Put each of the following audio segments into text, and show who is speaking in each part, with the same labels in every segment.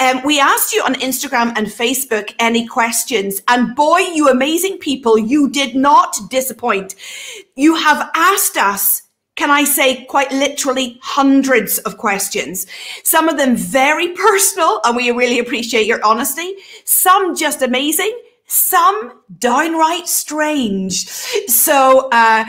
Speaker 1: Um, we asked you on Instagram and Facebook any questions, and boy, you amazing people, you did not disappoint. You have asked us can I say quite literally hundreds of questions. Some of them very personal and we really appreciate your honesty. Some just amazing some downright strange. So uh,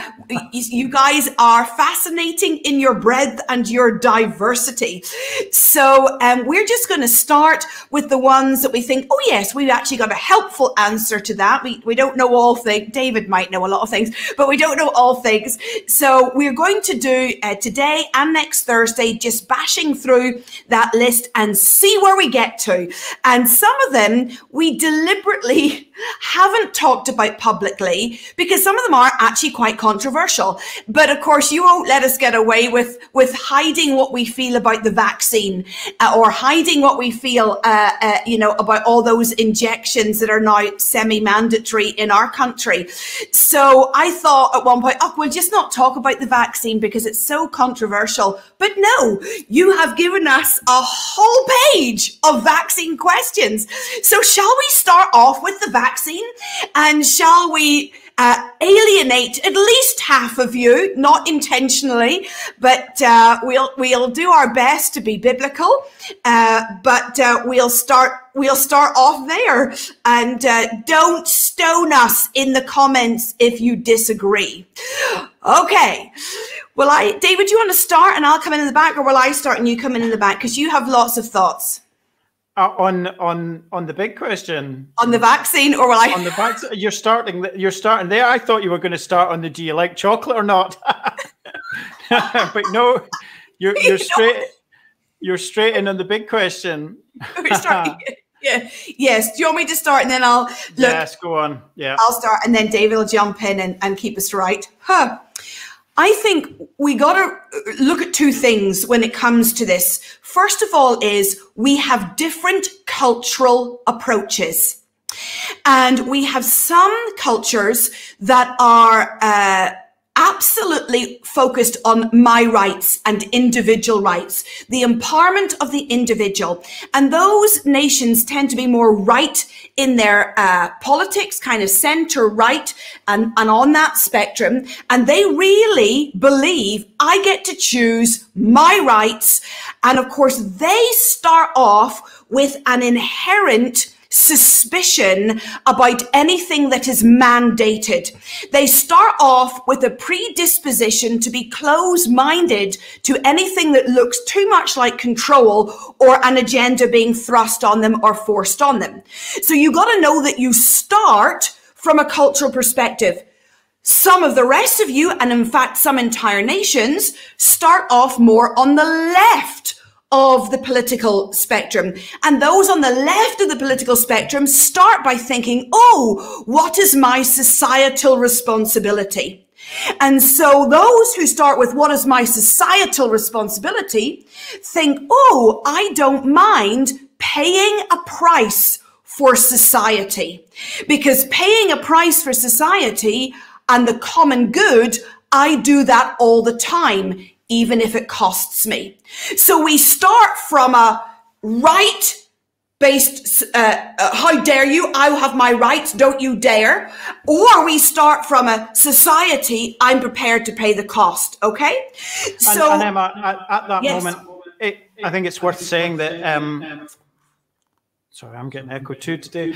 Speaker 1: you guys are fascinating in your breadth and your diversity. So um, we're just going to start with the ones that we think, oh yes, we've actually got a helpful answer to that. We, we don't know all things. David might know a lot of things, but we don't know all things. So we're going to do uh, today and next Thursday, just bashing through that list and see where we get to. And some of them we deliberately haven't talked about publicly because some of them are actually quite controversial. But of course, you won't let us get away with, with hiding what we feel about the vaccine uh, or hiding what we feel, uh, uh, you know, about all those injections that are now semi-mandatory in our country. So I thought at one point, oh, we'll just not talk about the vaccine because it's so controversial. But no, you have given us a whole page of vaccine questions. So shall we start off with the vaccine? And shall we uh, alienate at least half of you, not intentionally, but uh, we'll we'll do our best to be biblical. Uh, but uh, we'll start we'll start off there, and uh, don't stone us in the comments if you disagree. Okay. Well, I David, you want to start, and I'll come in, in the back, or will I start and you come in in the back because you have lots of thoughts.
Speaker 2: Uh, on on on the big question.
Speaker 1: On the vaccine or will I
Speaker 2: on the vaccine you're starting you're starting there. I thought you were going to start on the do you like chocolate or not? But no you're you're straight you're straight in on the big question.
Speaker 1: Yeah. Yes. Do you want me to start and then I'll look?
Speaker 2: Yes go on. Yeah.
Speaker 1: I'll start and then David will jump in and, and keep us right. Huh I think we got to look at two things when it comes to this. First of all, is we have different cultural approaches. And we have some cultures that are uh, absolutely focused on my rights and individual rights, the empowerment of the individual. And those nations tend to be more right in their uh, politics, kind of center right and, and on that spectrum. And they really believe I get to choose my rights. And of course, they start off with an inherent suspicion about anything that is mandated. They start off with a predisposition to be close minded to anything that looks too much like control or an agenda being thrust on them or forced on them. So you got to know that you start from a cultural perspective. Some of the rest of you, and in fact, some entire nations start off more on the left of the political spectrum. And those on the left of the political spectrum start by thinking, oh, what is my societal responsibility? And so those who start with what is my societal responsibility think, oh, I don't mind paying a price for society because paying a price for society and the common good, I do that all the time even if it costs me. So we start from a right based, uh, uh, how dare you? I have my rights, don't you dare. Or we start from a society, I'm prepared to pay the cost. Okay.
Speaker 2: So, and, and Emma, at, at that yes. moment, it, I think it's worth saying that. Um, sorry, I'm getting echo too today.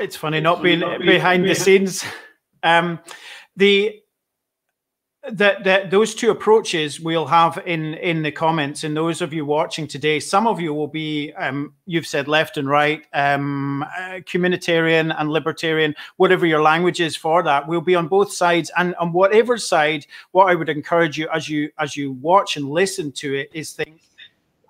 Speaker 2: It's funny not being behind the scenes. Um, the that, that those two approaches we'll have in in the comments and those of you watching today some of you will be um, you've said left and right um, uh, communitarian and libertarian whatever your language is for that we'll be on both sides and on whatever side what i would encourage you as you as you watch and listen to it is think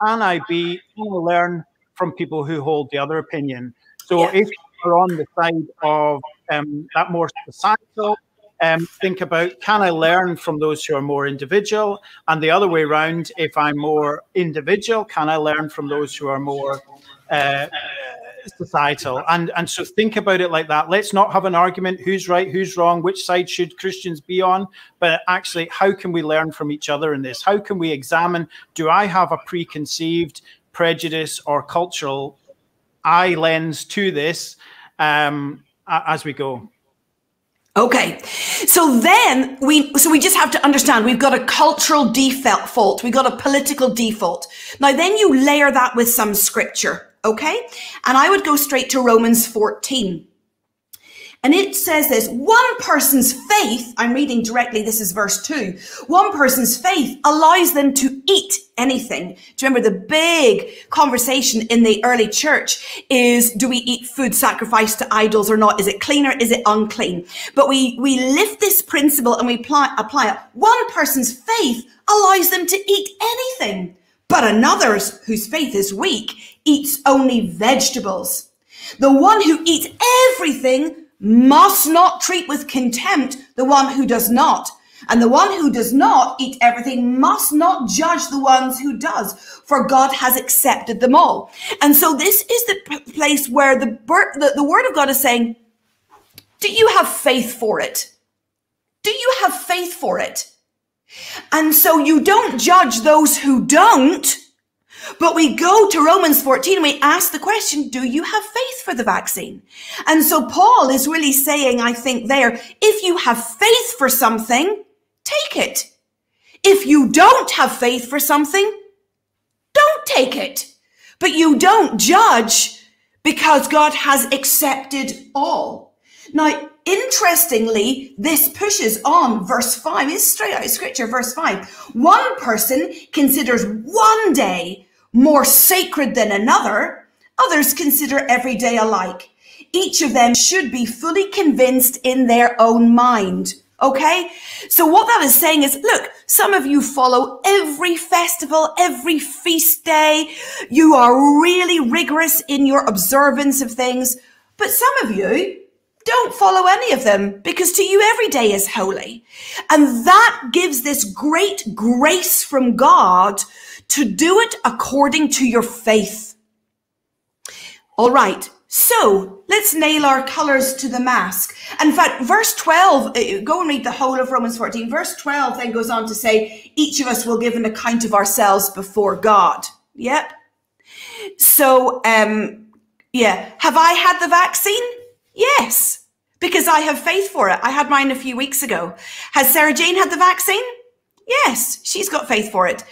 Speaker 2: can i be can I learn from people who hold the other opinion so yeah. if you're on the side of um, that more societal um, think about can I learn from those who are more individual? And the other way around, if I'm more individual, can I learn from those who are more uh, societal? And, and so think about it like that. Let's not have an argument who's right, who's wrong, which side should Christians be on, but actually, how can we learn from each other in this? How can we examine do I have a preconceived prejudice or cultural eye lens to this um, as we go.
Speaker 1: Okay. So then we so we just have to understand we've got a cultural default, fault, we've got a political default. Now then you layer that with some scripture, okay? And I would go straight to Romans 14. And it says this one person's faith, I'm reading directly, this is verse two. One person's faith allows them to eat anything. Do you remember the big conversation in the early church is do we eat food sacrificed to idols or not? Is it clean or is it unclean? But we, we lift this principle and we apply, apply it. One person's faith allows them to eat anything, but another's whose faith is weak eats only vegetables. The one who eats everything must not treat with contempt the one who does not. And the one who does not eat everything must not judge the ones who does, for God has accepted them all. And so this is the place where the, the, the word of God is saying, do you have faith for it? Do you have faith for it? And so you don't judge those who don't, but we go to Romans 14 and we ask the question, do you have faith for the vaccine? And so Paul is really saying, I think there, if you have faith for something, take it. If you don't have faith for something, don't take it. But you don't judge because God has accepted all. Now, interestingly, this pushes on verse five. It's straight out of scripture, verse five. One person considers one day more sacred than another, others consider every day alike. Each of them should be fully convinced in their own mind. Okay. So what that is saying is, look, some of you follow every festival, every feast day. You are really rigorous in your observance of things. But some of you don't follow any of them because to you every day is holy. And that gives this great grace from God to do it according to your faith. All right. So let's nail our colors to the mask. In fact, verse 12, uh, go and read the whole of Romans 14. Verse 12 then goes on to say, each of us will give an account of ourselves before God. Yep. So, um, yeah. Have I had the vaccine? Yes, because I have faith for it. I had mine a few weeks ago. Has Sarah Jane had the vaccine? Yes, she's got faith for it.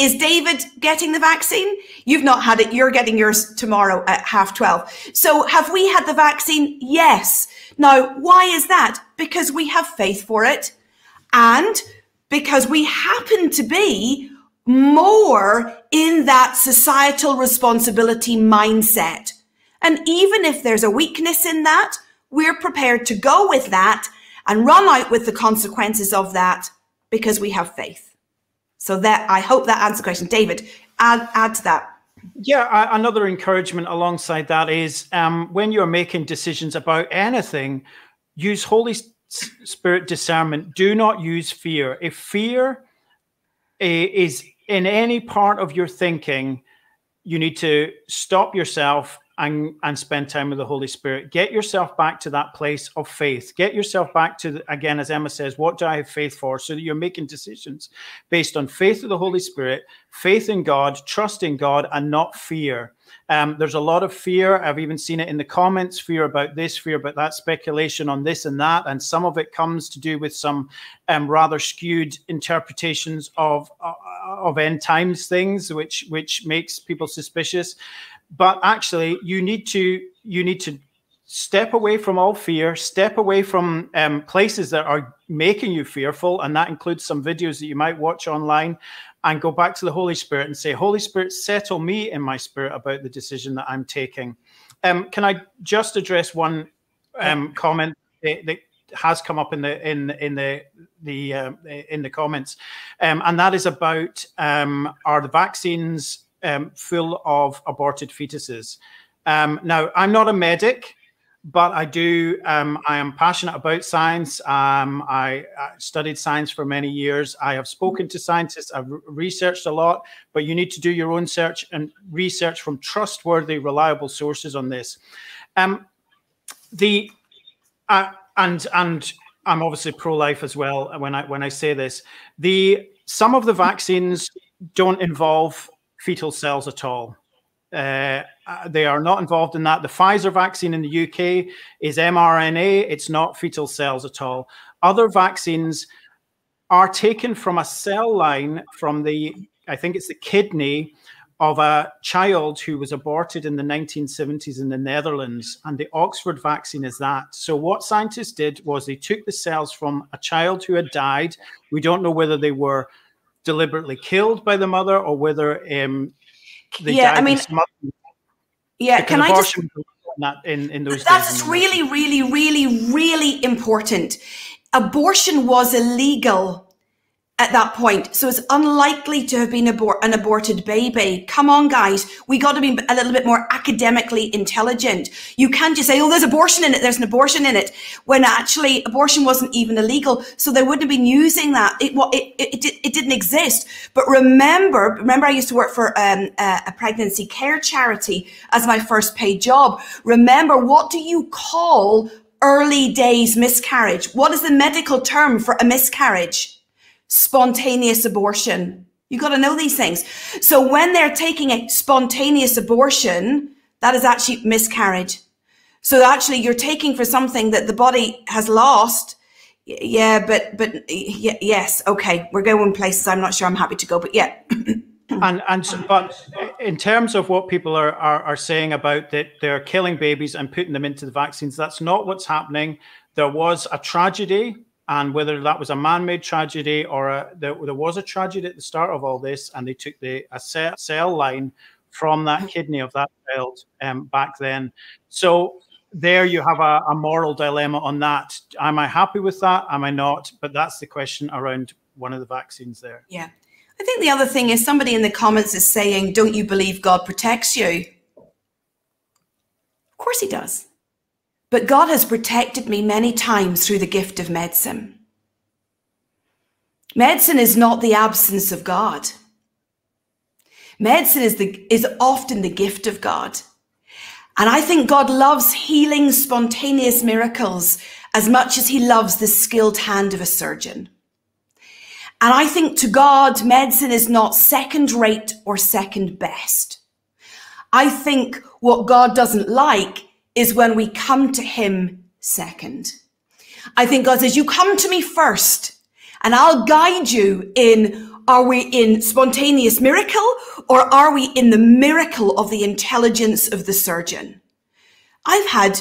Speaker 1: Is David getting the vaccine? You've not had it. You're getting yours tomorrow at half 12. So have we had the vaccine? Yes. Now, why is that? Because we have faith for it and because we happen to be more in that societal responsibility mindset. And even if there's a weakness in that, we're prepared to go with that and run out with the consequences of that because we have faith. So that I hope that answers the question. David, add add to that.
Speaker 2: Yeah, another encouragement alongside that is um, when you're making decisions about anything, use Holy Spirit discernment. Do not use fear. If fear is in any part of your thinking, you need to stop yourself and and spend time with the holy spirit. Get yourself back to that place of faith. Get yourself back to the, again as emma says what do i have faith for? So that you're making decisions based on faith of the holy spirit faith in god trust in god and not fear. Um, there's a lot of fear. I've even seen it in the comments. Fear about this fear about that speculation on this and that. And some of it comes to do with some um, rather skewed interpretations of uh, of end times things which which makes people suspicious but actually you need to you need to step away from all fear step away from um, places that are making you fearful and that includes some videos that you might watch online and go back to the holy spirit and say holy spirit settle me in my spirit about the decision that i'm taking. Um, can i just address one um, comment that, has come up in the in in the the uh, in the comments? Um, and that is about um, are the vaccines um, full of aborted fetuses. Um, now, I'm not a medic, but I do. Um, I am passionate about science. Um, I, I, studied science for many years. I have spoken to scientists. I've researched a lot, but you need to do your own search and research from trustworthy, reliable sources on this. Um, the uh, and and I'm obviously pro-life as well. When I when I say this, the some of the vaccines don't involve fetal cells at all. Uh, they are not involved in that. The Pfizer vaccine in the UK is mRNA, it's not fetal cells at all. Other vaccines are taken from a cell line from the, I think it's the kidney of a child who was aborted in the 1970s in the Netherlands. And the Oxford vaccine is that. So, what scientists did was they took the cells from a child who had died. We don't know whether they were deliberately killed by the mother or whether um, they yeah, died I mean,
Speaker 1: yeah, can I just.
Speaker 2: In, in those
Speaker 1: that's really, really, really, really important. Abortion was illegal at that point. So it's unlikely to have been abor- an aborted baby. Come on, guys. We got to be a little bit more academically intelligent. You can't just say, oh, there's abortion in it. There's an abortion in it. When actually abortion wasn't even illegal. So they wouldn't have been using that. It, it, it, it, didn't exist. But remember, remember I used to work for um, a pregnancy care charity as my first paid job. Remember, what do you call early days miscarriage? What is the medical term for a miscarriage? Spontaneous abortion. You got to know these things. So when they're taking a spontaneous abortion, that is actually miscarriage. So actually you're taking for something that the body has lost. Yeah, but, but yes. Okay. We're going places I'm not sure I'm happy to go, but yeah.
Speaker 2: and and but in terms of what people are, are are saying about that they're killing babies and putting them into the vaccines that's not what's happening there was a tragedy and whether that was a man-made tragedy or a, there, there, was a tragedy at the start of all this, and they took the a cell, cell line from that kidney of that child um, back then. So there you have a, a, moral dilemma on that. Am I happy with that? Am I not? But that's the question around one of the vaccines there.
Speaker 1: Yeah. I think the other thing is somebody in the comments is saying, Don't you believe God protects you? Of course he does. But God has protected me many times through the gift of medicine. Medicine is not the absence of God. Medicine is, the, is often the gift of God. And I think God loves healing spontaneous miracles as much as he loves the skilled hand of a surgeon. And I think to God, medicine is not second rate or second best. I think what God doesn't like is when we come to him second. I think God says, you come to me first and I'll guide you in, are we in spontaneous miracle or are we in the miracle of the intelligence of the surgeon? I've had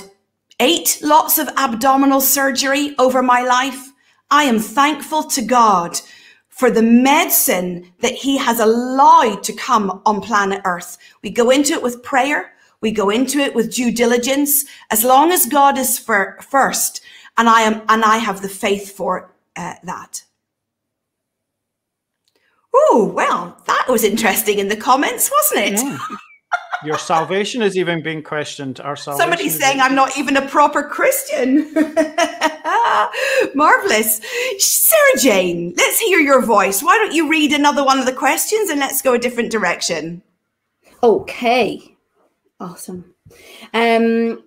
Speaker 1: eight lots of abdominal surgery over my life. I am thankful to God for the medicine that he has allowed to come on planet earth. We go into it with prayer. We go into it with due diligence. As long as God is for, first, and I am, and I have the faith for uh, that. Oh, well, that was interesting in the comments, wasn't it? Yeah.
Speaker 2: Your salvation is even being questioned. Our salvation
Speaker 1: Somebody's saying I'm not even a proper Christian. Marvelous. Sarah Jane, let's hear your voice. Why don't you read another one of the questions and let's go a different direction?
Speaker 3: Okay. Awesome. Um,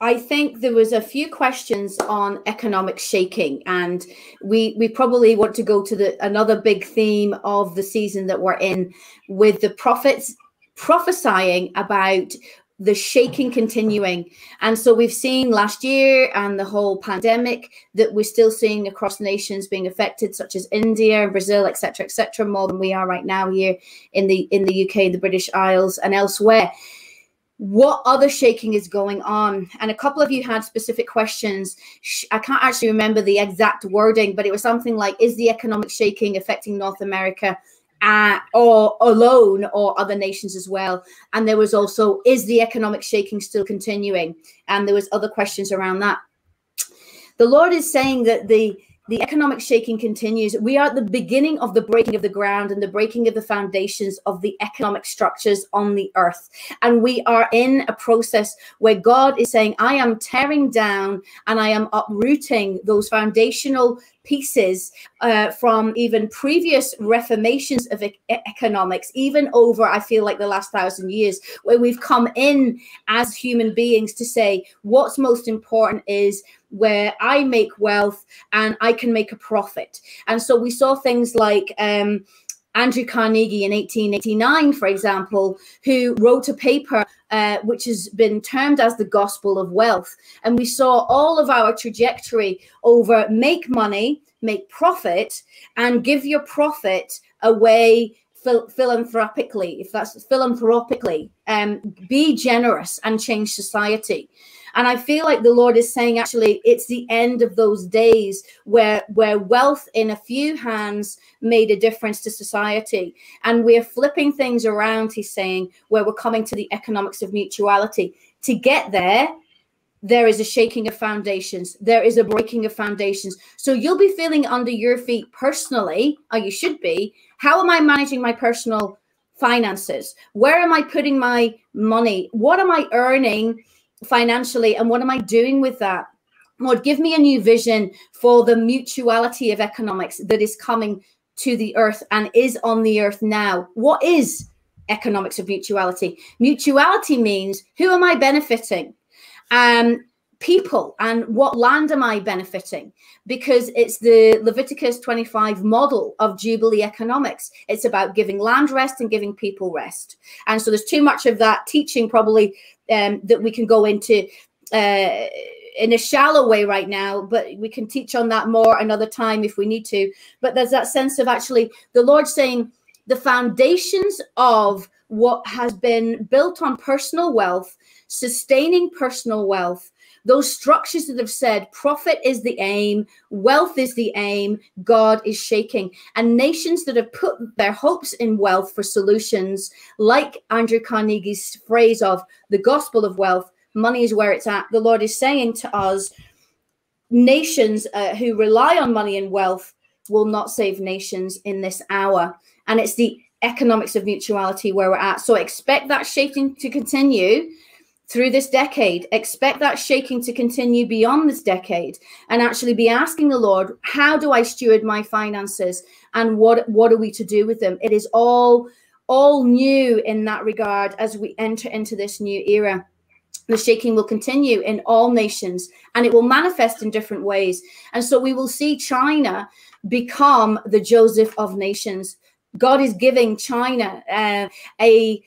Speaker 3: I think there was a few questions on economic shaking, and we we probably want to go to the another big theme of the season that we're in, with the prophets prophesying about the shaking continuing. And so we've seen last year and the whole pandemic that we're still seeing across nations being affected, such as India, and Brazil, etc., etc., more than we are right now here in the in the UK, the British Isles, and elsewhere what other shaking is going on? And a couple of you had specific questions. I can't actually remember the exact wording but it was something like is the economic shaking affecting north america uh, or alone or other nations as well? And there was also is the economic shaking still continuing? And there was other questions around that. The lord is saying that the the economic shaking continues. We are at the beginning of the breaking of the ground and the breaking of the foundations of the economic structures on the earth. And we are in a process where God is saying, I am tearing down and I am uprooting those foundational pieces uh, from even previous reformations of e economics, even over, I feel like the last thousand years, where we've come in as human beings to say, what's most important is where I make wealth and I can make a profit. And so we saw things like, um, Andrew Carnegie in 1889, for example, who wrote a paper uh, which has been termed as the gospel of wealth. And we saw all of our trajectory over make money, make profit, and give your profit away phil- philanthropically, if that's philanthropically, um, be generous and change society. And I feel like the Lord is saying actually it's the end of those days where where wealth in a few hands made a difference to society. And we're flipping things around, he's saying, where we're coming to the economics of mutuality. To get there, there is a shaking of foundations. There is a breaking of foundations. So you'll be feeling under your feet personally, or you should be. How am I managing my personal finances? Where am I putting my money? What am I earning? Financially and what am I doing with that? Lord, give me a new vision for the mutuality of economics that is coming to the earth and is on the earth now. What is economics of mutuality? Mutuality means who am I benefiting? Um, people and what land am I benefiting? Because it's the Leviticus 25 model of Jubilee economics. It's about giving land rest and giving people rest. And so there's too much of that teaching probably um, that we can go into uh, in a shallow way right now, but we can teach on that more another time if we need to. But there's that sense of actually the Lord saying the foundations of what has been built on personal wealth, sustaining personal wealth, those structures that have said profit is the aim, wealth is the aim, God is shaking. And nations that have put their hopes in wealth for solutions, like Andrew Carnegie's phrase of the gospel of wealth, money is where it's at. The Lord is saying to us, nations uh, who rely on money and wealth will not save nations in this hour. And it's the economics of mutuality where we're at. So expect that shaking to continue through this decade. Expect that shaking to continue beyond this decade and actually be asking the Lord, how do I steward my finances and what, what are we to do with them? It is all, all new in that regard as we enter into this new era. The shaking will continue in all nations and it will manifest in different ways. And so we will see China become the Joseph of nations. God is giving China uh, a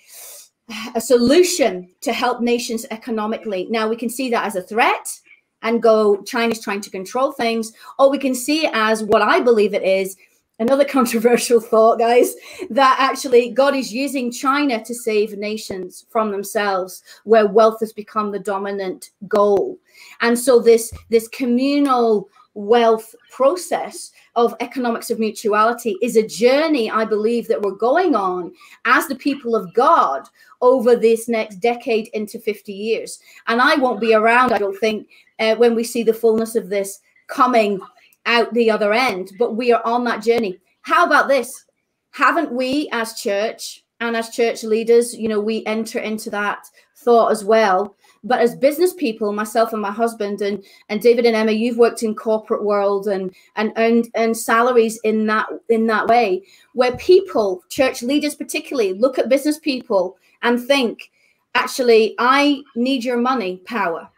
Speaker 3: a solution to help nations economically. Now we can see that as a threat and go, China's trying to control things, or we can see it as what I believe it is another controversial thought, guys, that actually God is using China to save nations from themselves, where wealth has become the dominant goal. And so this this communal wealth process of economics of mutuality is a journey I believe that we're going on as the people of God over this next decade into 50 years. And I won't be around, I don't think, uh, when we see the fullness of this coming out the other end, but we are on that journey. How about this? Haven't we as church and as church leaders, you know, we enter into that thought as well but as business people myself and my husband and and david and emma you've worked in corporate world and and earned, earned salaries in that in that way where people church leaders particularly look at business people and think actually i need your money power.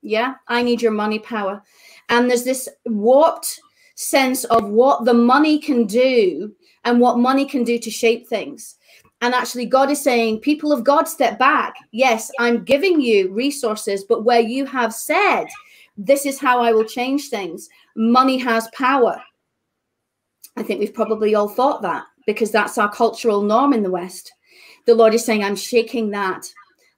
Speaker 3: Yeah i need your money power. And there's this warped sense of what the money can do and what money can do to shape things and actually, God is saying, people of God, step back. Yes, I'm giving you resources, but where you have said, this is how I will change things, money has power. I think we've probably all thought that because that's our cultural norm in the West. The Lord is saying, I'm shaking that.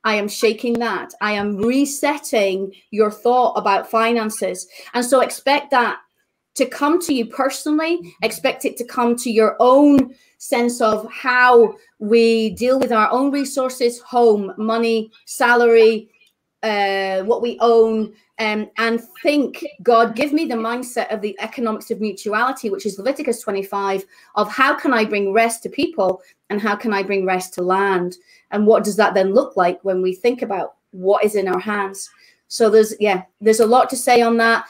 Speaker 3: I am shaking that. I am resetting your thought about finances. And so expect that to come to you personally, expect it to come to your own sense of how we deal with our own resources, home, money, salary, uh, what we own, um, and think, God, give me the mindset of the economics of mutuality, which is Leviticus 25, of how can I bring rest to people and how can I bring rest to land? And what does that then look like when we think about what is in our hands? So there's, yeah, there's a lot to say on that,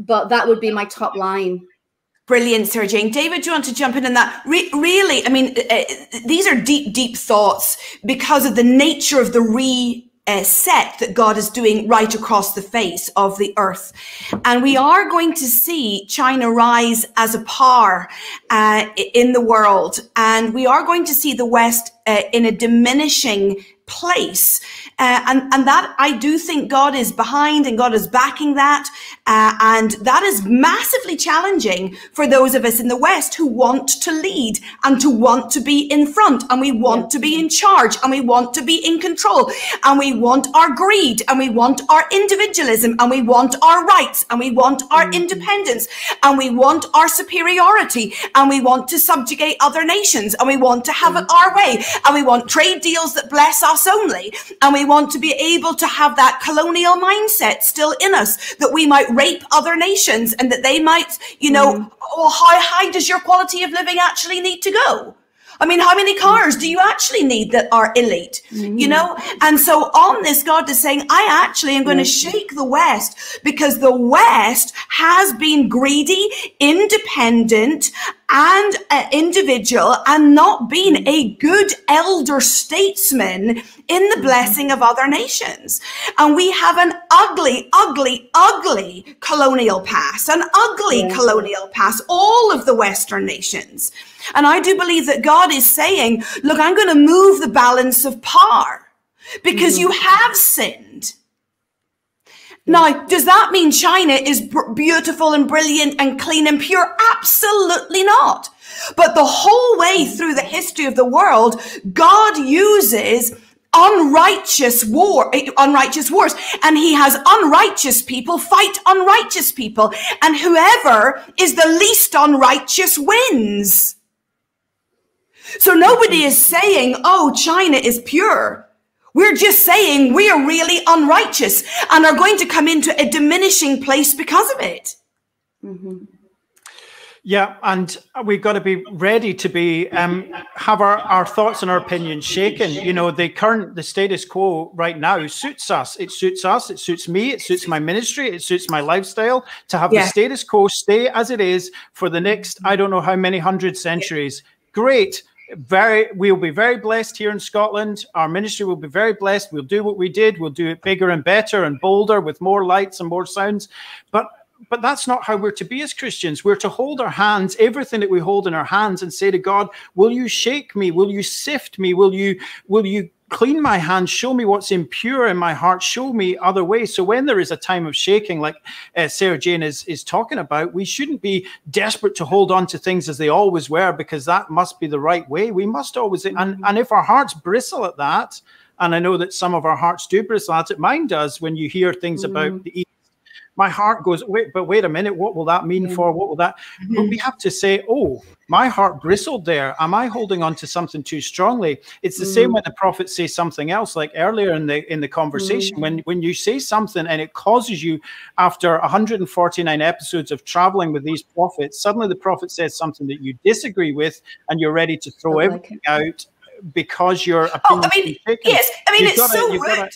Speaker 3: but that would be my top line.
Speaker 1: Brilliant, Sarah Jane. David, do you want to jump in on that? Re- really, I mean, uh, these are deep, deep thoughts because of the nature of the re uh, set that God is doing right across the face of the earth. And we are going to see China rise as a power uh, in the world. And we are going to see the West uh, in a diminishing place. Uh, and, and that I do think God is behind and God is backing that. Uh, and that is massively challenging for those of us in the West who want to lead and to want to be in front and we want yeah. to be in charge and we want to be in control and we want our greed and we want our individualism and we want our rights and we want our mm-hmm. independence and we want our superiority and we want to subjugate other nations and we want to have mm-hmm. it our way and we want trade deals that bless us only. And we want to be able to have that colonial mindset still in us that we might rape other nations and that they might, you know, mm. oh, how high does your quality of living actually need to go? I mean, how many cars do you actually need that are elite? Mm-hmm. You know? And so on this, God is saying, I actually am going to shake the West because the West has been greedy, independent, and uh, individual and not been a good elder statesman in the blessing of other nations. And we have an ugly, ugly, ugly colonial past, an ugly yeah. colonial past, all of the Western nations. And I do believe that God is saying, look, I'm going to move the balance of power because mm-hmm. you have sinned. Now, does that mean China is beautiful and brilliant and clean and pure? Absolutely not. But the whole way through the history of the world, God uses unrighteous war, unrighteous wars, and he has unrighteous people fight unrighteous people, and whoever is the least unrighteous wins. So nobody is saying, oh, China is pure. We're just saying we are really unrighteous and are going to come into a diminishing place because of it.
Speaker 2: Mm-hmm. Yeah, and we've got to be ready to be um, have our, our thoughts and our opinions shaken. You know, the current the status quo right now suits us. It suits us. It suits me. It suits my ministry. It suits my lifestyle to have yeah. the status quo stay as it is for the next I don't know how many hundred centuries. Great very we'll be very blessed here in Scotland. Our ministry will be very blessed. We'll do what we did. We'll do it bigger and better and bolder with more lights and more sounds. But but that's not how we're to be as Christians. We're to hold our hands, everything that we hold in our hands, and say to God, "Will you shake me? Will you sift me? Will you will you clean my hands, show me what's impure in my heart, show me other ways. So when there is a time of shaking, like uh, Sarah Jane is, is talking about, we shouldn't be desperate to hold on to things as they always were because that must be the right way. We must always, and, mm-hmm. and if our hearts bristle at that, and I know that some of our hearts do bristle at it, mine does when you hear things mm-hmm. about the my heart goes, wait, but wait a minute, what will that mean for? What will that? Mm-hmm. But we have to say, oh, my heart bristled there. Am I holding on to something too strongly? It's the mm-hmm. same when the prophet says something else, like earlier in the in the conversation, mm-hmm. when when you say something and it causes you, after 149 episodes of traveling with these prophets, suddenly the prophet says something that you disagree with, and you're ready to throw like everything it. out because your opinion.
Speaker 1: Oh, I mean, yes, I mean, you've it's so rude.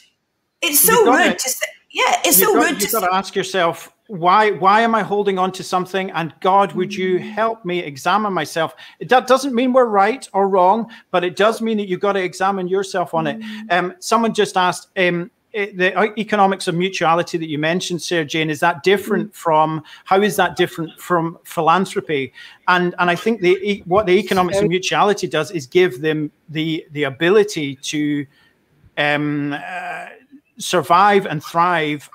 Speaker 1: It's so rude to say yeah, it's so got,
Speaker 2: rude. You've got to ask yourself why why am I holding on to something? And God, would you mm. help me examine myself? That doesn't mean we're right or wrong, but it does mean that you've got to examine yourself on it. Mm. Um, someone just asked. Um, the economics of mutuality that you mentioned, Sarah Jane, is that different mm. from how is that different from philanthropy? And and I think the what the economics of mutuality does is give them the the ability to um, uh, survive and thrive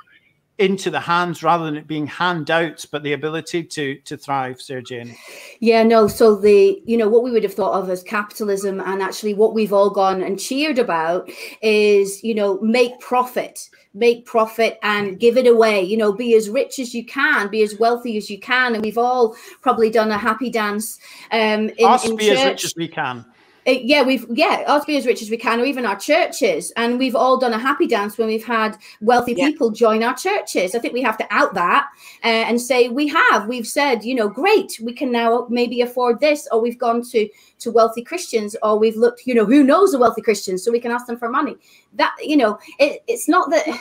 Speaker 2: into the hands rather than it being handouts, but the ability to to thrive, Sarah Jane.
Speaker 3: Yeah, no. So the you know what we would have thought of as capitalism, and actually what we've all gone and cheered about is you know make profit, make profit, and give it away. You know, be as rich as you can, be as wealthy as you can, and we've all probably done a happy dance. Um,
Speaker 2: in, Us in be church. as rich as we can.
Speaker 3: Uh, yeah, we've yeah, us be as rich as we can, or even our churches, and we've all done a happy dance when we've had wealthy yeah. people join our churches. I think we have to out that uh, and say we have. We've said, you know, great, we can now maybe afford this, or we've gone to to wealthy Christians, or we've looked, you know, who knows a wealthy Christian, so we can ask them for money. That you know, it, it's not that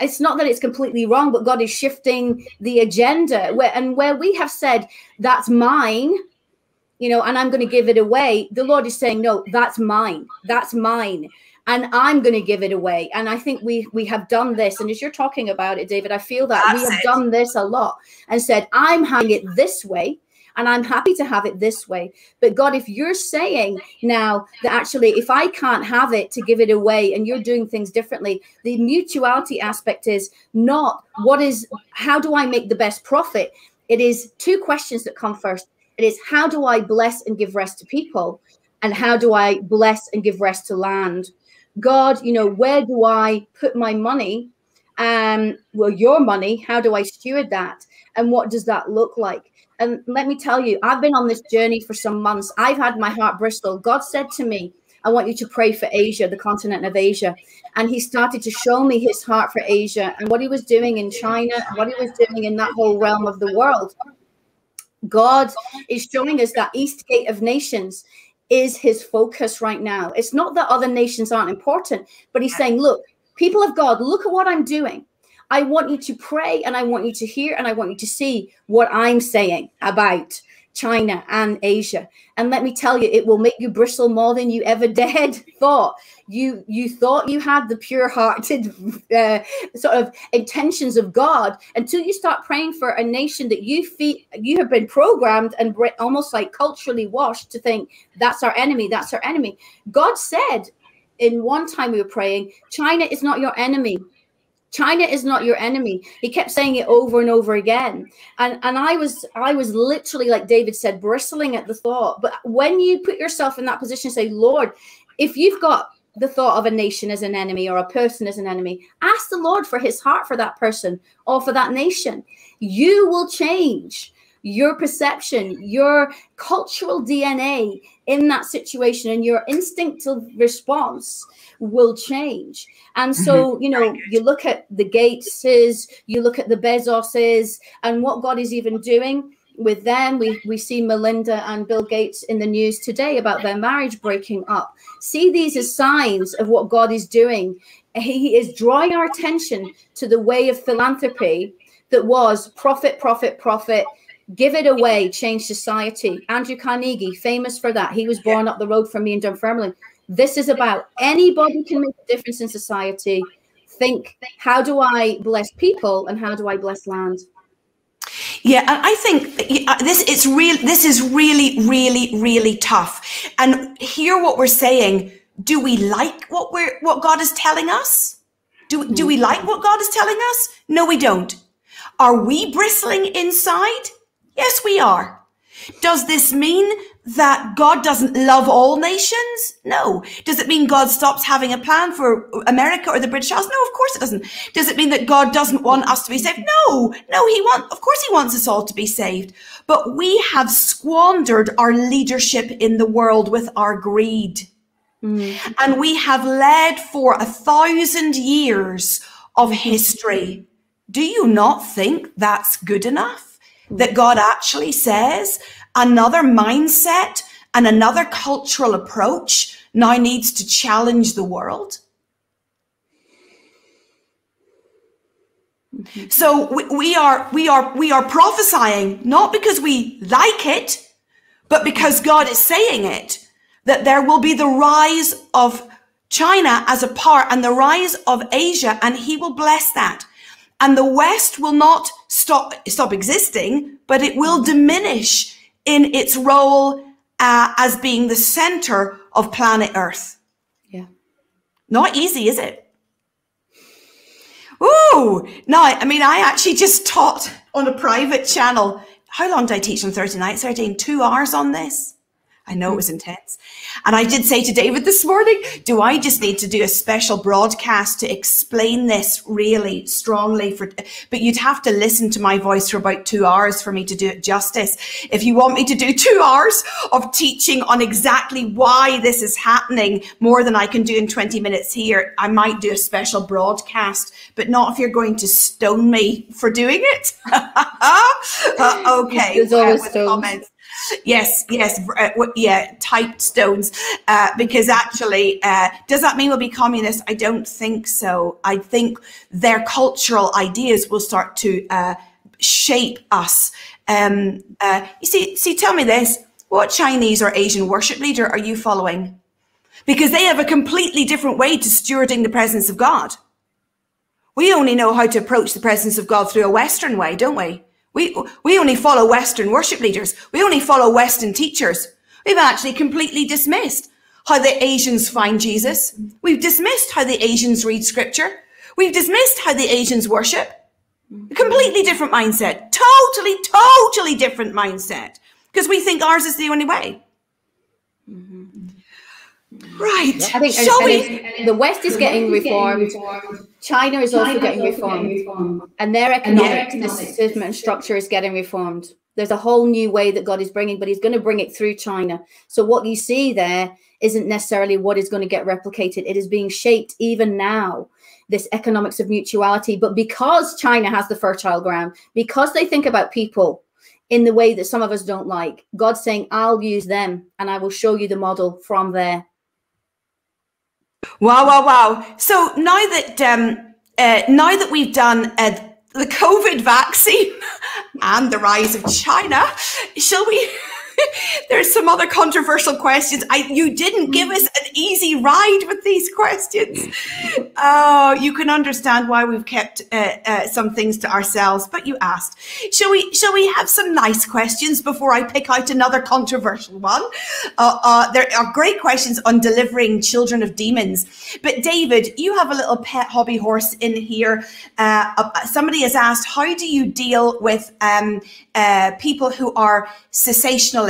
Speaker 3: it's not that it's completely wrong, but God is shifting the agenda where and where we have said that's mine you know, and I'm going to give it away. The Lord is saying, no, that's mine. That's mine. and I'm going to give it away. And I think we we have done this. And as you're talking about it, David, I feel that That's we have it. done this a lot and said, I'm having it this way. And I'm happy to have it this way. But God, if you're saying now that actually, if I can't have it to give it away and you're doing things differently, the mutuality aspect is not what is, how do I make the best profit? It is two questions that come first. It is how do I bless and give rest to people? And how do I bless and give rest to land? God, you know, where do I put my money? Um, well, your money, how do I steward that? And what does that look like? And let me tell you, I've been on this journey for some months. I've had my heart bristle. God said to me, I want you to pray for Asia, the continent of Asia. And he started to show me his heart for Asia and what he was doing in China, what he was doing in that whole realm of the world. God is showing us that East Gate of Nations is his focus right now. It's not that other nations aren't important, but he's saying, look, people of God, look at what I'm doing. I want you to pray and I want you to hear and I want you to see what I'm saying about China and Asia. And let me tell you, it will make you bristle more than you ever dared thought. You you thought you had the pure-hearted uh, sort of intentions of God until you start praying for a nation that you feel you have been programmed and almost like culturally washed to think that's our enemy, that's our enemy. God said in one time we were praying, China is not your enemy. China is not your enemy. He kept saying it over and over again. And and I was I was literally like David said bristling at the thought. But when you put yourself in that position say, "Lord, if you've got the thought of a nation as an enemy or a person as an enemy, ask the Lord for his heart for that person or for that nation. You will change your perception, your cultural DNA in that situation, and your instinctive response will change. And so, mm-hmm. you know, you look at the Gateses, you look at the Bezoses, and what God is even doing with them. We, we see Melinda and Bill Gates in the news today about their marriage breaking up. See these as signs of what God is doing. He is drawing our attention to the way of philanthropy that was profit, profit, profit, give it away, change society. Andrew Carnegie, famous for that. He was born up the road from me in Dunfermline. This is about anybody can make a difference in society. Think, how do I bless people and how do I bless land?
Speaker 1: Yeah, and I think uh, this it's real. This is really, really, really tough. And hear what we're saying. Do we like what we're what God is telling us? Do do we like what God is telling us? No, we don't. Are we bristling inside? Yes, we are. Does this mean that God doesn't love all nations? No. Does it mean God stops having a plan for America or the British Isles? No, of course it doesn't. Does it mean that God doesn't want us to be saved? No. No, he wants, of course he wants us all to be saved. But we have squandered our leadership in the world with our greed. Mm. And we have led for a thousand years of history. Do you not think that's good enough? that God actually says another mindset and another cultural approach now needs to challenge the world. Mm-hmm. So we, we are we are we are prophesying not because we like it, but because God is saying it that there will be the rise of China as a part and the rise of Asia, and He will bless that. And the West will not stop, stop existing, but it will diminish in its role uh, as being the center of planet Earth.
Speaker 3: Yeah.
Speaker 1: Not easy, is it? Ooh, no, I mean, I actually just taught on a private channel. How long did I teach on Thursday night? Starting two hours on this. I know it was intense. And I did say to David this morning, do I just need to do a special broadcast to explain this really strongly for, but you'd have to listen to my voice for about two hours for me to do it justice. If you want me to do two hours of teaching on exactly why this is happening more than I can do in 20 minutes here, I might do a special broadcast, but not if you're going to stone me for doing it. uh, okay.
Speaker 3: There's always stones. Comments
Speaker 1: yes, yes, uh, yeah, typed stones. Uh, because actually, uh, does that mean we'll be communist? I don't think so. I think their cultural ideas will start to uh, shape us. Um, uh, you see, see, tell me this: what Chinese or Asian worship leader are you following? because they have a completely different way to stewarding the presence of God. We only know how to approach the presence of God through a Western way, don't we? We, we only follow Western worship leaders. We only follow Western teachers. We've actually completely dismissed how the Asians find Jesus. We've dismissed how the Asians read scripture. We've dismissed how the Asians worship. A completely different mindset. Totally, totally different mindset. Because we think ours is the only way. Mm-hmm. Right.
Speaker 3: I think Shall and, we? And the West is getting reformed. China is also getting reformed. And their economic system and structure is getting reformed. There's a whole new way that God is bringing, but He's going to bring it through China. So what you see there isn't necessarily what is going to get replicated. It is being shaped even now this economics of mutuality. But because China has the fertile ground, because they think about people in the way that some of us don't like, God's saying, I'll use them and I will show you the model from there.
Speaker 1: Wow, wow, wow. So now that um, uh, now that we've done uh, the COVID vaccine and the rise of China, shall we? There's some other controversial questions. I you didn't give us an easy ride with these questions. Oh, you can understand why we've kept uh, uh, some things to ourselves, but you asked. Shall we? Shall we have some nice questions before I pick out another controversial one? Uh, uh there are great questions on delivering children of demons. But David, you have a little pet hobby horse in here. Uh, uh, somebody has asked, how do you deal with um, people who are cessational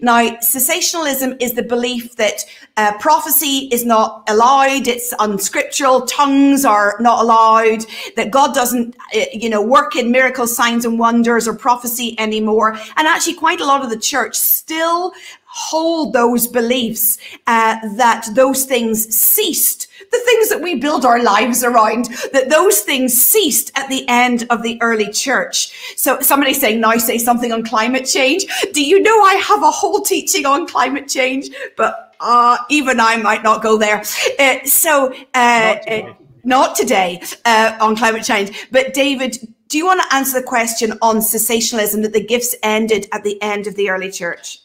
Speaker 1: now, cessationalism is the belief that uh, prophecy is not allowed, it's unscriptural, tongues are not allowed, that God doesn't, uh, you know, work in miracles, signs, and wonders or prophecy anymore. And actually, quite a lot of the church still hold those beliefs uh, that those things ceased the things that we build our lives around, that those things ceased at the end of the early church. So somebody saying, now say something on climate change. Do you know I have a whole teaching on climate change? But uh, even I might not go there. Uh, so, uh, not today, not today uh, on climate change. But David, do you want to answer the question on cessationalism that the gifts ended at the end of the early church?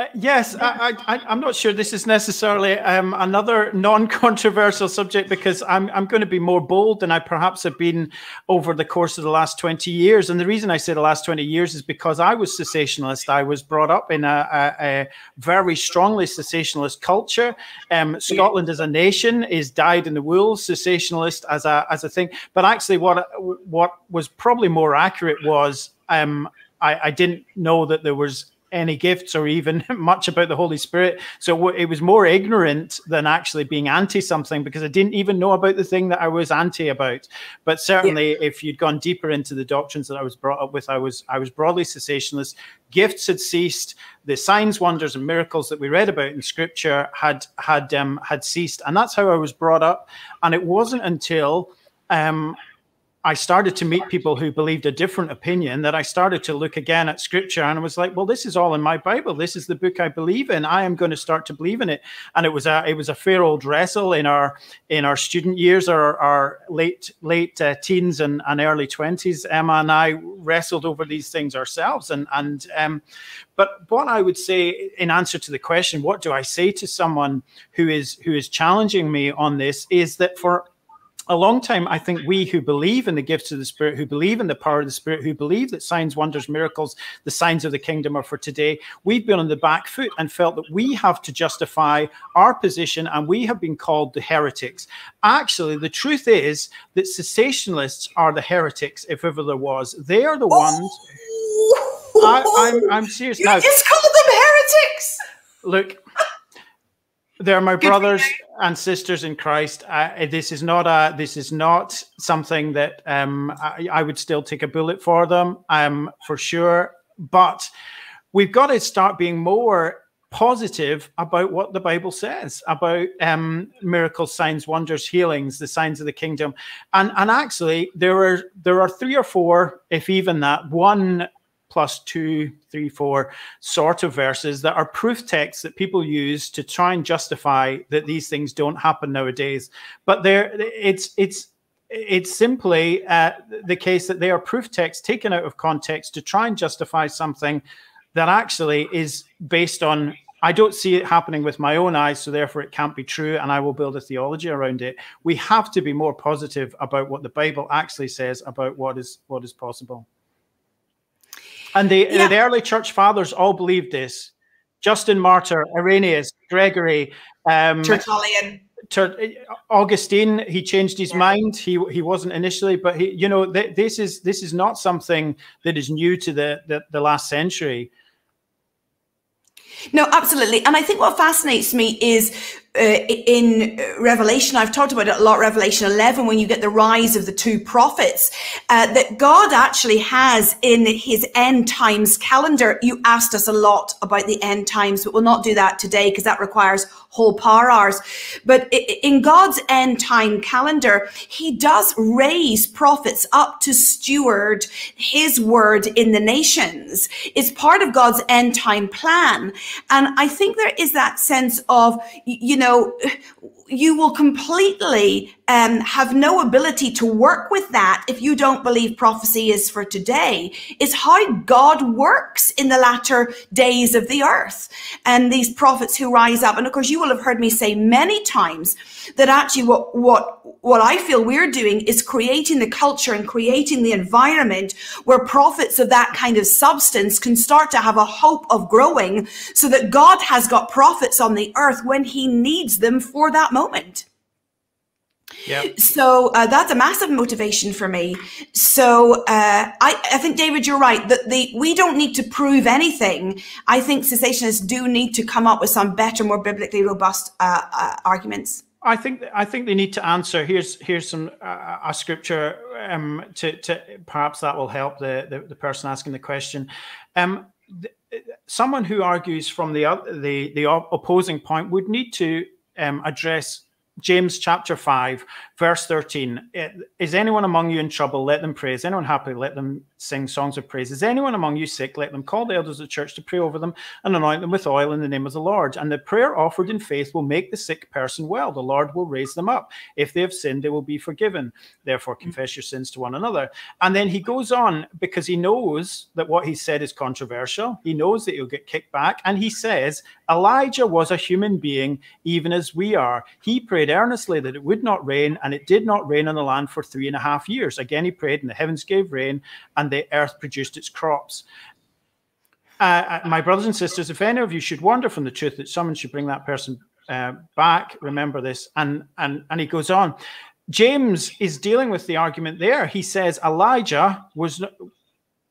Speaker 2: Uh, yes, I, am not sure this is necessarily um, another non-controversial subject because I'm, I'm going to be more bold than I perhaps have been over the course of the last 20 years. And the reason I say the last 20 years is because I was cessationalist. I was brought up in a, a, a very strongly cessationalist culture. Um, Scotland as a nation is dyed in the wool cessationalist as a as a thing. But actually, what what was probably more accurate was um, I, I didn't know that there was any gifts or even much about the Holy Spirit. So it was more ignorant than actually being anti something because I didn't even know about the thing that I was anti about. But certainly, yeah. if you'd gone deeper into the doctrines that I was brought up with, I was I was broadly cessationist. Gifts had ceased. The signs, wonders, and miracles that we read about in Scripture had had um, had ceased, and that's how I was brought up. And it wasn't until um, I started to meet people who believed a different opinion that I started to look again at scripture and I was like, well, this is all in my Bible. This is the book I believe in. I am going to start to believe in it. And it was a it was a fair old wrestle in our in our student years, our, our late late uh, teens and, and early twenties. Emma and I wrestled over these things ourselves. And and um, but what I would say in answer to the question, what do I say to someone who is who is challenging me on this, is that for a long time, I think we who believe in the gifts of the Spirit, who believe in the power of the Spirit, who believe that signs, wonders, miracles, the signs of the kingdom are for today, we've been on the back foot and felt that we have to justify our position and we have been called the heretics. Actually, the truth is that cessationalists are the heretics, if ever there was. They are the oh. ones. I, am I'm, I'm serious.
Speaker 1: You now, just called them heretics.
Speaker 2: Look, they're my brothers and sisters in Christ. Uh, this is not a. This is not something that um, I, I, would still take a bullet for them, um, for sure. But we've got to start being more positive about what the Bible says about um, miracles, signs, wonders, healings, the signs of the kingdom, and and actually there are there are three or four, if even that, one plus two, three, four sort of verses that are proof texts that people use to try and justify that these things don't happen nowadays. But there, it's it's it's simply uh, the case that they are proof texts taken out of context to try and justify something that actually is based on I don't see it happening with my own eyes, so therefore it can't be true, and I will build a theology around it. We have to be more positive about what the Bible actually says about what is what is possible. And the, yeah. the early church fathers all believed this. Justin Martyr, Irenaeus, Gregory, um,
Speaker 1: Tertullian.
Speaker 2: Ter- Augustine, he changed his yeah. mind. He he wasn't initially, but he, you know, th- this is this is not something that is new to the, the, the last century.
Speaker 1: No, absolutely. And I think what fascinates me is uh, in Revelation, I've talked about it a lot, Revelation 11, when you get the rise of the two prophets, uh, that God actually has in his end times calendar. You asked us a lot about the end times, but we'll not do that today because that requires whole power hours. But in God's end time calendar, he does raise prophets up to steward his word in the nations. It's part of God's end time plan. And I think there is that sense of, you know, you will completely um, have no ability to work with that if you don't believe prophecy is for today. is how God works in the latter days of the earth and these prophets who rise up. And of course, you will have heard me say many times that actually what, what, what I feel we're doing is creating the culture and creating the environment where prophets of that kind of substance can start to have a hope of growing so that God has got prophets on the earth when he needs them for that moment.
Speaker 2: Yep.
Speaker 1: So uh, that's a massive motivation for me. So uh, I, I think David, you're right that the we don't need to prove anything. I think cessationists do need to come up with some better, more biblically robust uh, uh arguments.
Speaker 2: I think I think they need to answer. Here's here's some uh, a scripture um, to to perhaps that will help the the, the person asking the question. Um, the, someone who argues from the the the opposing point would need to um, address James chapter 5, verse 13. Eh, is anyone among you in trouble? Let them pray. Is anyone happy? Let them sing songs of praise. Is anyone among you sick? Let them call the elders of the church to pray over them and anoint them with oil in the name of the Lord. And the prayer offered in faith will make the sick person well. The Lord will raise them up. If they have sinned, they will be forgiven. Therefore, mm. confess your sins to one another. And then he goes on because he knows that what he said is controversial. He knows that he'll get kicked back. And he says, Elijah was a human being, even as we are. He prayed earnestly that it would not rain, and it did not rain on the land for three and a half years. Again, he prayed, and the heavens gave rain, and the earth produced its crops. Uh, uh, my brothers and sisters, if any of you should wander from the truth that someone should bring that person uh, back, remember this. And and and he goes on. James is dealing with the argument there. He says Elijah was